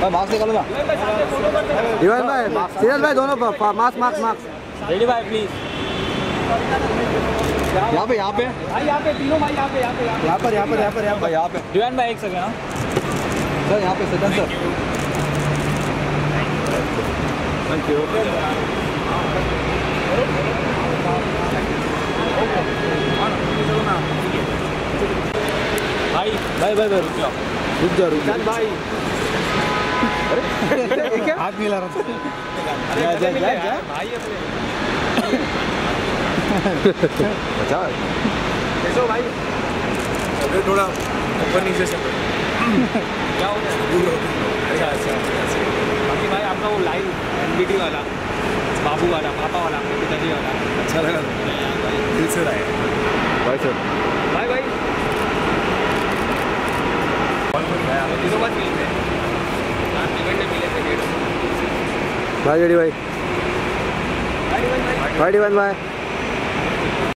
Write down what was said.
भाई मास्क निकालो ना। इवन भाई सीरज भाई दोनों मास्क मास्क मास्क। रेडी भाई प्लीज़ यहाँ पे यहाँ पे। भाई यहाँ पे तीनों भाई यहाँ पे यहाँ पे यहाँ यहाँ पर यहाँ पर यहाँ पर यहाँ भाई यहाँ पे। पे भाई एक सेकंड हाँ। सर यहाँ पे सदन सर। थैंक यू भाई भाई भाई भाई रुक जाओ। रुक जाओ रुक जाओ भाई। हाथ मिला रहा था। जा जा जा जा। भाई अपने। बचा कैसे हो भाई? अरे थोड़ा ऊपर नीचे से। क्या हो गया? अच्छा अच्छा अच्छा। बाकी भाई आपका वो लाइन एनबीटी वाला बाबू वाला पापा वाला आपके पिताजी वाला। अच्छा लगा। दिल से रहा भाई सर भाई भाई तीनों बात मिलते हैं हाँ टिकट नहीं मिले थे डेढ़ भाई जड़ी भाई। भाई भाई।